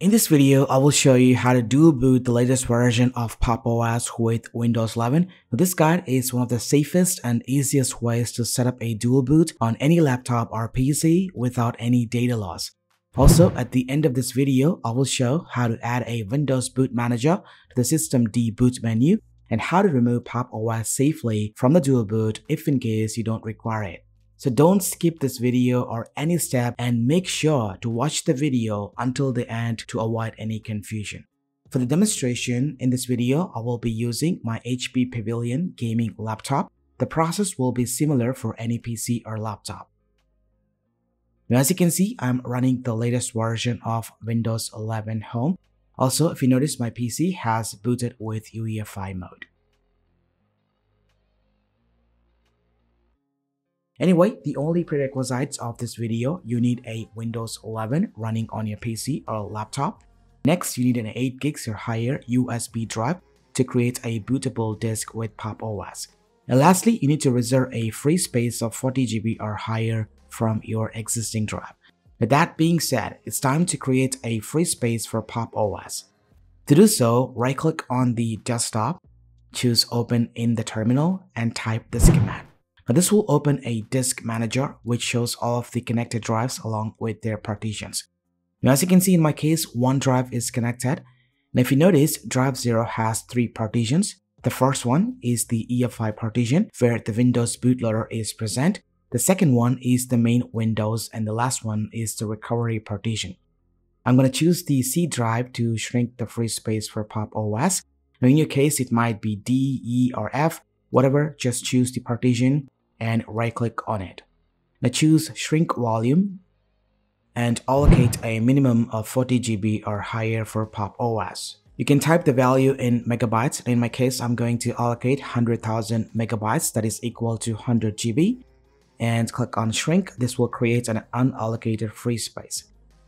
In this video, I will show you how to dual boot the latest version of Pop! OS with Windows 11. This guide is one of the safest and easiest ways to set up a dual boot on any laptop or PC without any data loss. Also, at the end of this video, I will show how to add a Windows Boot Manager to the Systemd boot menu and how to remove Pop! OS safely from the dual boot if in case you don't require it. So don't skip this video or any step and make sure to watch the video until the end to avoid any confusion. For the demonstration in this video, I will be using my HP Pavilion gaming laptop. The process will be similar for any PC or laptop. Now as you can see, I'm running the latest version of Windows 11 Home. Also, if you notice, my PC has booted with UEFI mode. Anyway, the only prerequisites of this video, you need a Windows 11 running on your PC or laptop. Next, you need an 8 gigs or higher USB drive to create a bootable disk with Pop! OS. And lastly, you need to reserve a free space of 40 GB or higher from your existing drive. With that being said, it's time to create a free space for Pop! OS. To do so, right-click on the desktop, choose Open in the terminal, and type this command. Now this will open a disk manager which shows all of the connected drives along with their partitions. Now as you can see in my case, one drive is connected. Now if you notice, drive 0 has three partitions. The first one is the EFI partition where the Windows bootloader is present. The second one is the main Windows and the last one is the recovery partition. I'm going to choose the C drive to shrink the free space for Pop! OS. Now in your case, it might be D, E, or F, whatever, just choose the partition and right click on it. Now choose shrink volume and allocate a minimum of 40 GB or higher for Pop! OS. You can type the value in megabytes. In my case, I'm going to allocate 100,000 megabytes that is equal to 100 GB and click on shrink. This will create an unallocated free space.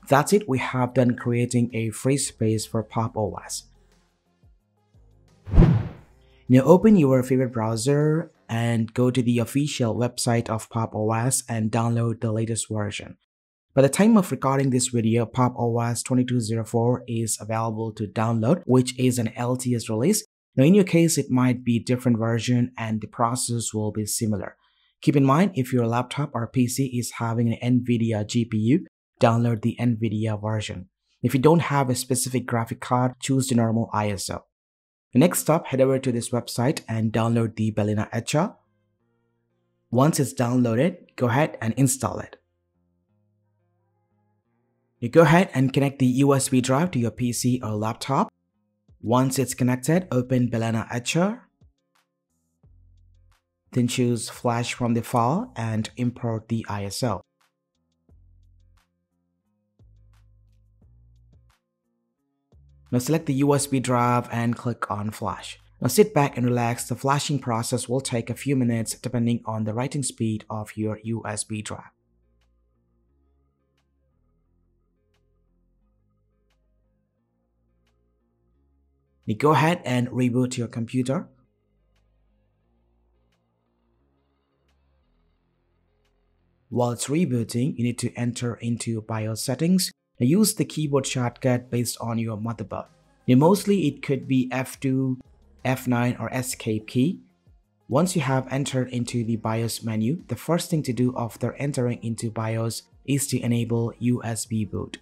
That's it. We have done creating a free space for Pop! OS. Now open your favorite browser and go to the official website of Pop! OS and download the latest version. By the time of recording this video, Pop! OS 2204 is available to download, which is an LTS release. Now in your case, it might be different version and the process will be similar. Keep in mind, if your laptop or PC is having an NVIDIA GPU, download the NVIDIA version. If you don't have a specific graphic card, choose the normal ISO. Next up, head over to this website and download the Balena Etcher. Once it's downloaded, go ahead and install it. You go ahead and connect the USB drive to your PC or laptop. Once it's connected, open Balena Etcher. Then choose Flash from the file and import the ISO. Now select the USB drive and click on flash. Now sit back and relax, the flashing process will take a few minutes depending on the writing speed of your USB drive. You go ahead and reboot your computer. While it's rebooting, you need to enter into BIOS settings now use the keyboard shortcut based on your motherboard. Now mostly it could be F2, F9 or escape key. Once you have entered into the BIOS menu, the first thing to do after entering into BIOS is to enable USB boot.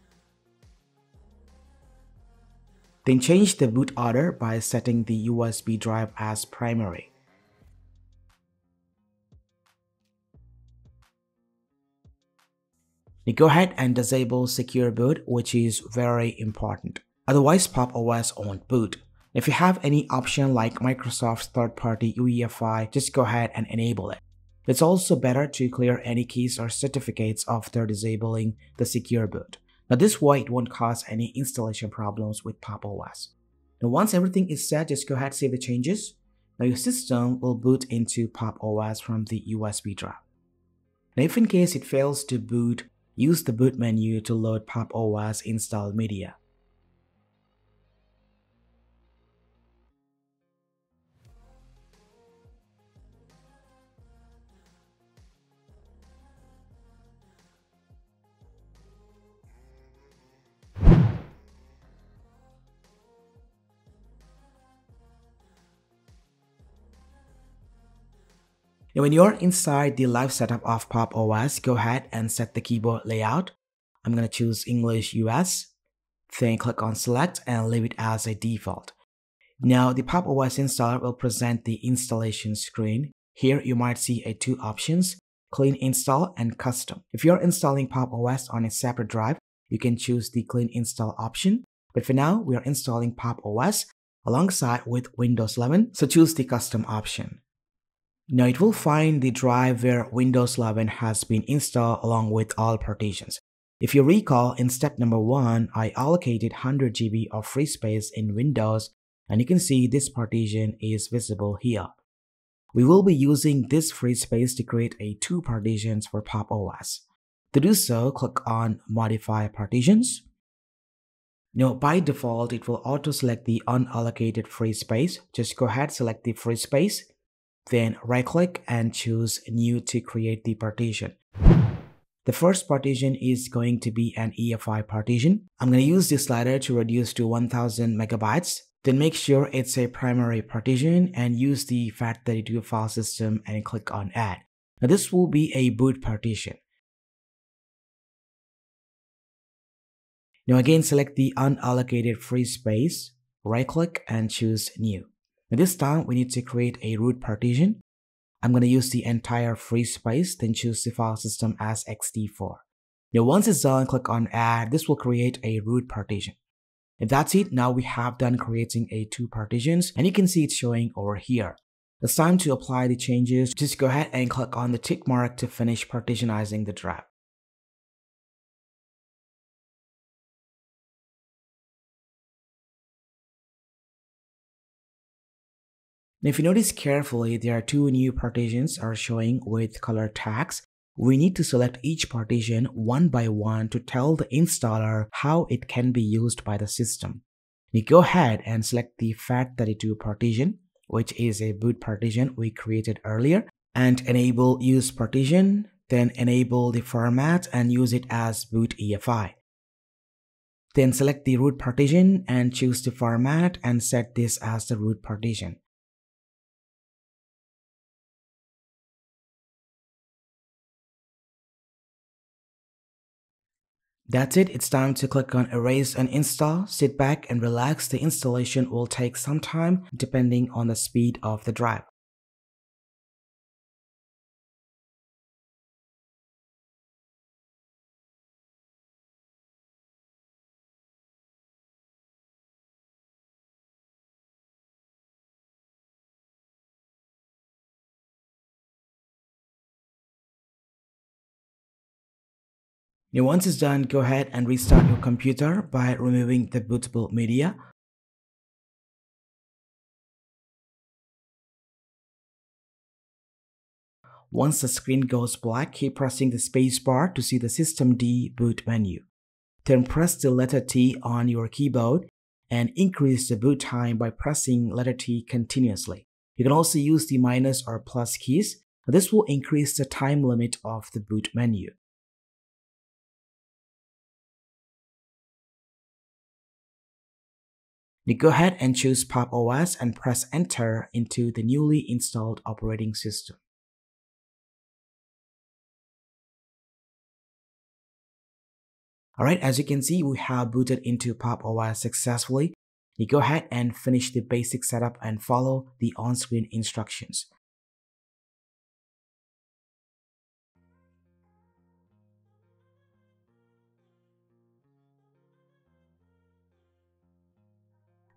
Then change the boot order by setting the USB drive as primary. You go ahead and disable secure boot which is very important. Otherwise Pop! OS won't boot. If you have any option like Microsoft's third-party UEFI, just go ahead and enable it. It's also better to clear any keys or certificates after disabling the secure boot. Now this way it won't cause any installation problems with Pop! OS. Now once everything is set, just go ahead and save the changes. Now your system will boot into Pop! OS from the USB drive. Now if in case it fails to boot, use the boot menu to load Pop! OS installed media. Now when you're inside the live setup of Pop! OS, go ahead and set the keyboard layout. I'm going to choose English US, then click on select and leave it as a default. Now the Pop! OS installer will present the installation screen. Here you might see a two options, clean install and custom. If you're installing Pop! OS on a separate drive, you can choose the clean install option. But for now, we are installing Pop! OS alongside with Windows 11, so choose the custom option. Now it will find the drive where Windows 11 has been installed along with all partitions. If you recall, in step number 1, I allocated 100 GB of free space in Windows and you can see this partition is visible here. We will be using this free space to create a two partitions for Pop! OS. To do so, click on Modify Partitions. Now, by default, it will auto-select the unallocated free space. Just go ahead, select the free space, then right-click and choose New to create the partition. The first partition is going to be an EFI partition. I'm going to use this slider to reduce to 1000 megabytes. Then make sure it's a primary partition and use the FAT32 file system and click on add. Now this will be a boot partition. Now again select the unallocated free space, right click and choose new. Now this time we need to create a root partition. I'm going to use the entire free space then choose the file system as ext4. Now once it's done click on add, this will create a root partition. If that's it, now we have done creating a two partitions and you can see it's showing over here. It's time to apply the changes. Just go ahead and click on the tick mark to finish partitionizing the drive. If you notice carefully, there are two new partitions are showing with color tags. We need to select each partition one by one to tell the installer how it can be used by the system. You go ahead and select the FAT32 partition, which is a boot partition we created earlier, and enable use partition, then enable the format and use it as boot EFI. Then select the root partition and choose the format and set this as the root partition. That's it, it's time to click on erase and install, sit back and relax, the installation will take some time depending on the speed of the drive. Now once it's done, go ahead and restart your computer by removing the bootable media. Once the screen goes black, keep pressing the spacebar to see the systemd boot menu. Then press the letter T on your keyboard and increase the boot time by pressing letter T continuously. You can also use the minus or plus keys. This will increase the time limit of the boot menu. You go ahead and choose Pop! OS and press enter into the newly installed operating system. Alright, as you can see, we have booted into Pop! OS successfully. You go ahead and finish the basic setup and follow the on-screen instructions.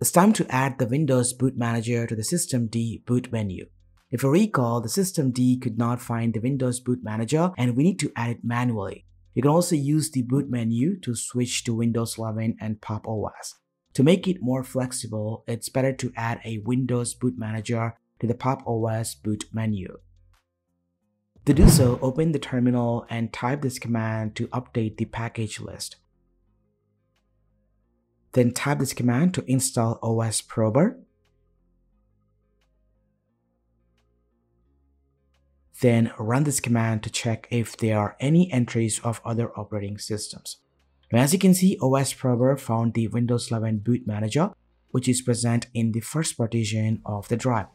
It's time to add the Windows Boot Manager to the systemd boot menu. If you recall, the systemd could not find the Windows Boot Manager and we need to add it manually. You can also use the boot menu to switch to Windows 11 and Pop! OS. To make it more flexible, it's better to add a Windows Boot Manager to the Pop! OS boot menu. To do so, open the terminal and type this command to update the package list. Then type this command to install OS Prober. Then run this command to check if there are any entries of other operating systems. Now, as you can see, OS Prober found the Windows 11 boot manager, which is present in the first partition of the drive.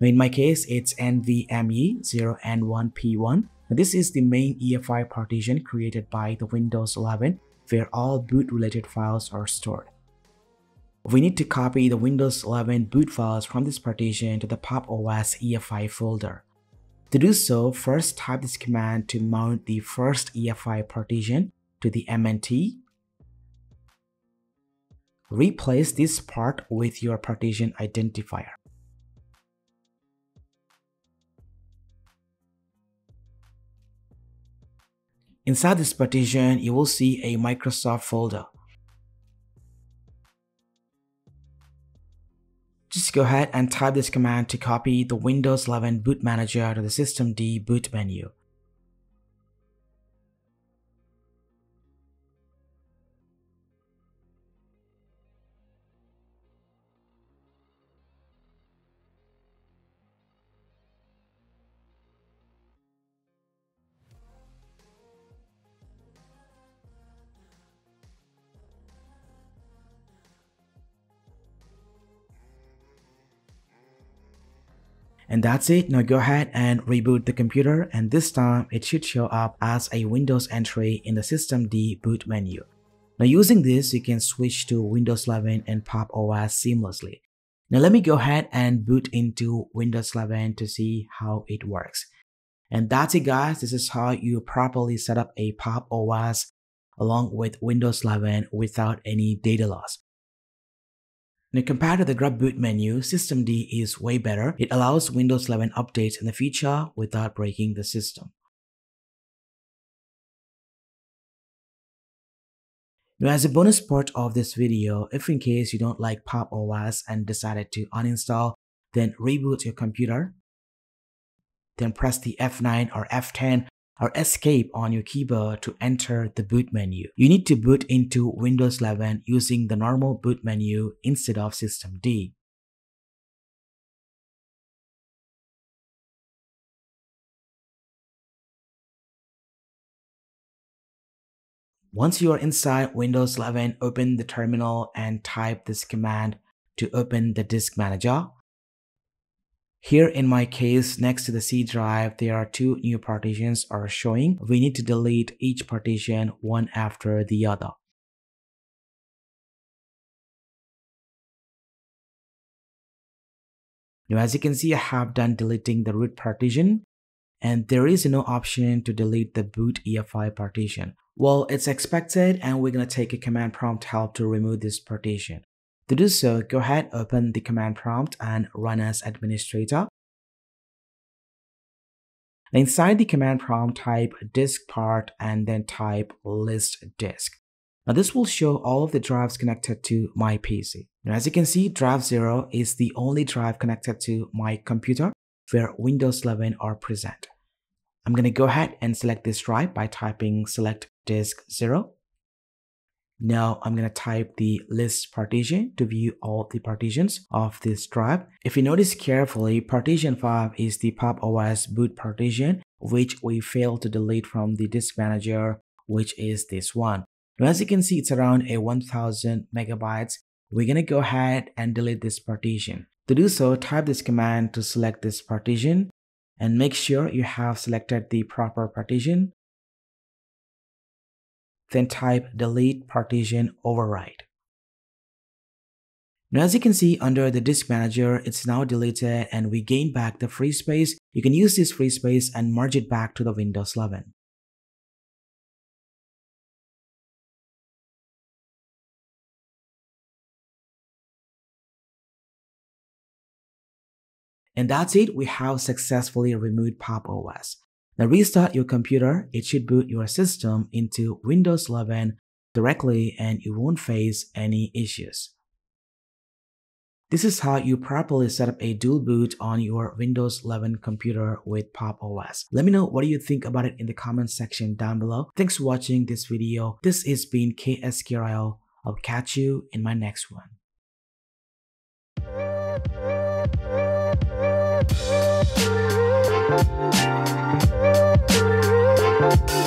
Now in my case, it's NVMe 0N1P1. This is the main EFI partition created by the Windows 11 where all boot related files are stored. We need to copy the Windows 11 boot files from this partition to the Pop! OS EFI folder. To do so, first type this command to mount the first EFI partition to the MNT. Replace this part with your partition identifier. Inside this partition, you will see a Microsoft folder. Just go ahead and type this command to copy the Windows 11 boot manager to the systemd boot menu. And that's it. Now go ahead and reboot the computer and this time it should show up as a Windows entry in the systemd boot menu. Now using this, you can switch to Windows 11 and Pop! OS seamlessly. Now let me go ahead and boot into Windows 11 to see how it works. And that's it guys, this is how you properly set up a Pop! OS along with Windows 11 without any data loss. Now compared to the grub boot menu, systemd is way better. It allows Windows 11 updates in the future without breaking the system. Now as a bonus part of this video, if in case you don't like Pop! OS and decided to uninstall, then reboot your computer. Then press the F9 or F10 or escape on your keyboard to enter the boot menu. You need to boot into Windows 11 using the normal boot menu instead of systemd. Once you are inside Windows 11, open the terminal and type this command to open the disk manager. Here in my case, next to the C drive, there are two new partitions are showing. We need to delete each partition one after the other. Now as you can see, I have done deleting the root partition and there is no option to delete the boot EFI partition. Well, it's expected and we're going to take a command prompt help to remove this partition. To do so, go ahead, open the command prompt and run as administrator. Inside the command prompt, type diskpart and then type list disk. Now this will show all of the drives connected to my PC. Now as you can see, drive 0 is the only drive connected to my computer where Windows 11 are present. I'm going to go ahead and select this drive by typing select disk 0 now I'm going to type the list partition to view all the partitions of this drive. If you notice carefully, partition 5 is the Pop! OS boot partition, which we failed to delete from the disk manager, which is this one. Now as you can see, it's around a 1000 megabytes. We're going to go ahead and delete this partition. To do so, type this command to select this partition and make sure you have selected the proper partition then type delete partition override. Now as you can see under the disk manager, it's now deleted and we gain back the free space. You can use this free space and merge it back to the Windows 11. And that's it, we have successfully removed Pop! OS. Now restart your computer, it should boot your system into Windows 11 directly and you won't face any issues. This is how you properly set up a dual boot on your Windows 11 computer with Pop! OS. Let me know what do you think about it in the comment section down below. Thanks for watching this video. This has been Ksk Royal. I'll catch you in my next one. Thank